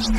What's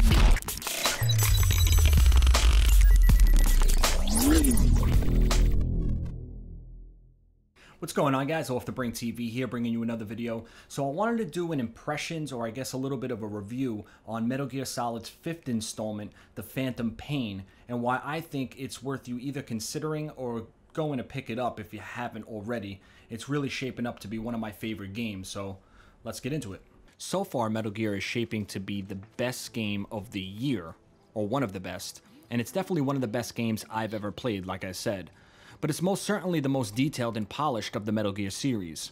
going on guys? Off the Brink TV here bringing you another video. So I wanted to do an impressions or I guess a little bit of a review on Metal Gear Solid's fifth installment, The Phantom Pain, and why I think it's worth you either considering or going to pick it up if you haven't already. It's really shaping up to be one of my favorite games, so let's get into it. So far, Metal Gear is shaping to be the best game of the year, or one of the best, and it's definitely one of the best games I've ever played, like I said but it's most certainly the most detailed and polished of the Metal Gear series.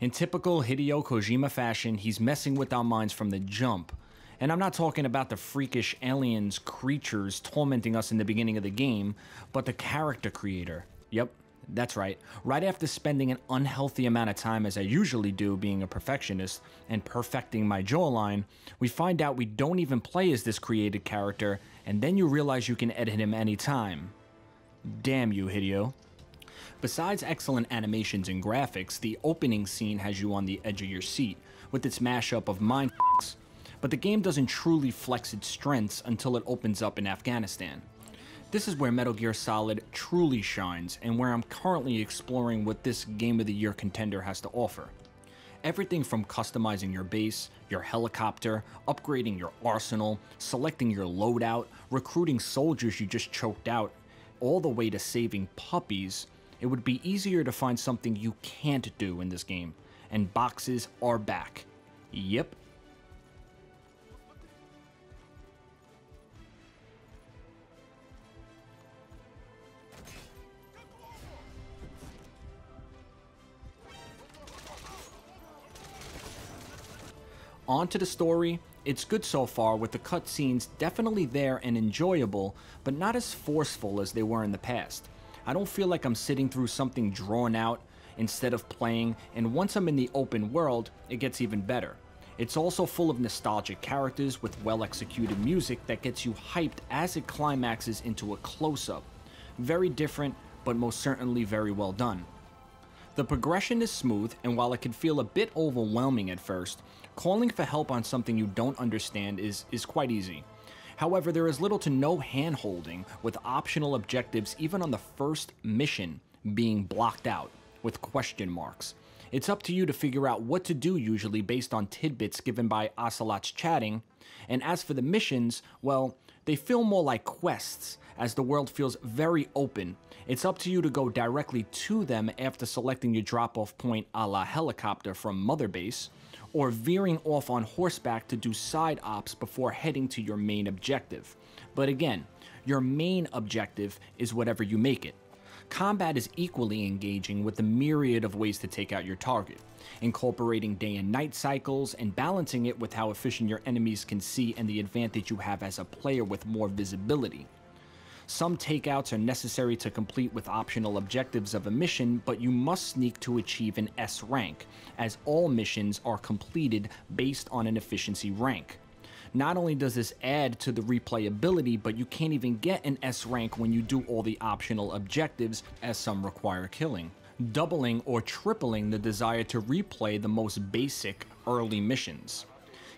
In typical Hideo Kojima fashion, he's messing with our minds from the jump. And I'm not talking about the freakish aliens, creatures tormenting us in the beginning of the game, but the character creator. Yep, that's right. Right after spending an unhealthy amount of time, as I usually do, being a perfectionist and perfecting my jawline, we find out we don't even play as this created character, and then you realize you can edit him anytime. Damn you, Hideo. Besides excellent animations and graphics, the opening scene has you on the edge of your seat, with its mashup of mind but the game doesn't truly flex its strengths until it opens up in Afghanistan. This is where Metal Gear Solid truly shines, and where I'm currently exploring what this Game of the Year contender has to offer. Everything from customizing your base, your helicopter, upgrading your arsenal, selecting your loadout, recruiting soldiers you just choked out, all the way to saving puppies, it would be easier to find something you can't do in this game, and boxes are back. Yep. On to the story, it's good so far with the cutscenes definitely there and enjoyable, but not as forceful as they were in the past. I don't feel like I'm sitting through something drawn out instead of playing, and once I'm in the open world, it gets even better. It's also full of nostalgic characters with well executed music that gets you hyped as it climaxes into a close up. Very different, but most certainly very well done. The progression is smooth, and while it can feel a bit overwhelming at first, calling for help on something you don't understand is, is quite easy. However, there is little to no hand-holding, with optional objectives even on the first mission being blocked out with question marks. It's up to you to figure out what to do usually based on tidbits given by Ocelot's chatting, and as for the missions, well, they feel more like quests, as the world feels very open. It's up to you to go directly to them after selecting your drop-off point a la helicopter from Mother Base, or veering off on horseback to do side ops before heading to your main objective. But again, your main objective is whatever you make it. Combat is equally engaging with a myriad of ways to take out your target, incorporating day and night cycles and balancing it with how efficient your enemies can see and the advantage you have as a player with more visibility. Some takeouts are necessary to complete with optional objectives of a mission, but you must sneak to achieve an S rank, as all missions are completed based on an efficiency rank. Not only does this add to the replayability, but you can't even get an S rank when you do all the optional objectives, as some require killing, doubling or tripling the desire to replay the most basic early missions.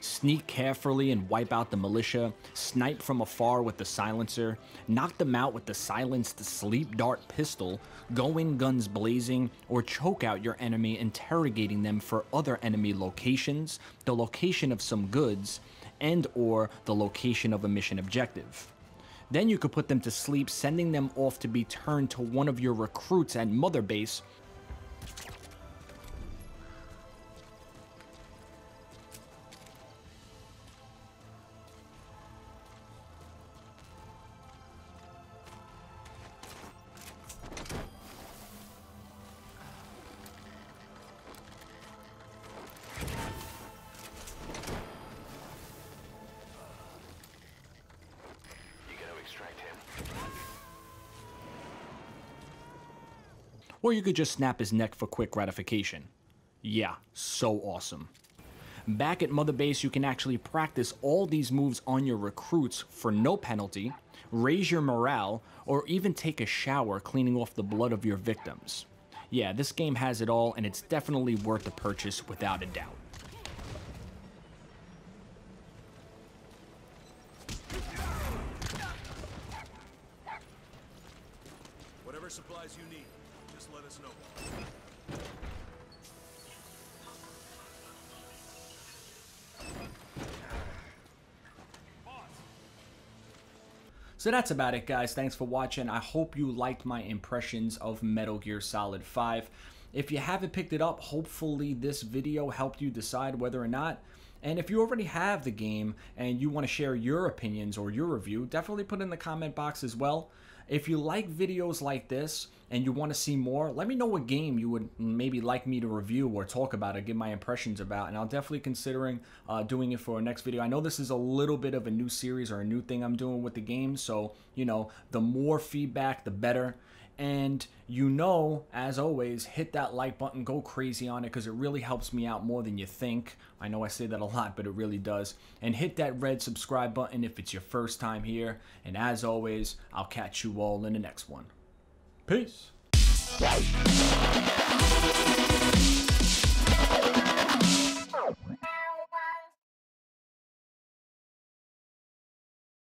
Sneak carefully and wipe out the militia, snipe from afar with the silencer, knock them out with the silenced sleep dart pistol, go in guns blazing, or choke out your enemy interrogating them for other enemy locations, the location of some goods, and or the location of a mission objective. Then you could put them to sleep, sending them off to be turned to one of your recruits at Mother Base or you could just snap his neck for quick gratification. Yeah, so awesome. Back at Mother Base, you can actually practice all these moves on your recruits for no penalty, raise your morale, or even take a shower cleaning off the blood of your victims. Yeah, this game has it all, and it's definitely worth the purchase without a doubt. Whatever supplies you need, just let us know. So that's about it, guys. Thanks for watching. I hope you liked my impressions of Metal Gear Solid 5. If you haven't picked it up, hopefully this video helped you decide whether or not. And if you already have the game and you want to share your opinions or your review, definitely put in the comment box as well. If you like videos like this and you want to see more, let me know what game you would maybe like me to review or talk about or give my impressions about. And I'll definitely considering uh, doing it for a next video. I know this is a little bit of a new series or a new thing I'm doing with the game. So, you know, the more feedback, the better. And you know, as always, hit that like button, go crazy on it because it really helps me out more than you think. I know I say that a lot, but it really does. And hit that red subscribe button if it's your first time here. And as always, I'll catch you all in the next one. Peace.